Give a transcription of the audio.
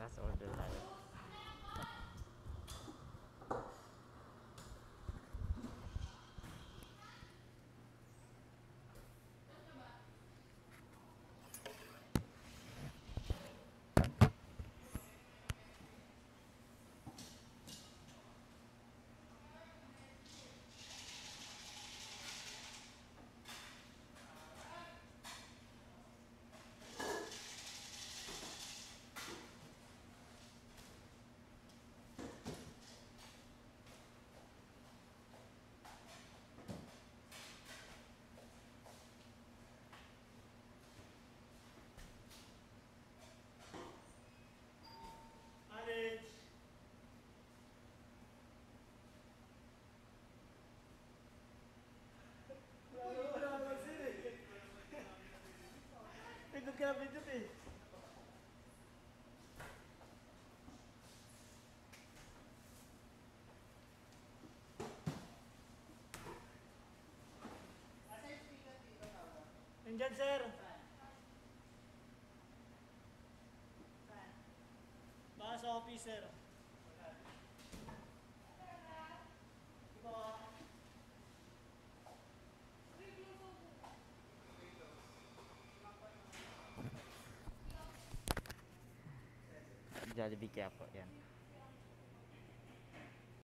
that's all the life Na pindot eh. Nandyan sir. Baka sa office sir. belajar lebih ke apa kan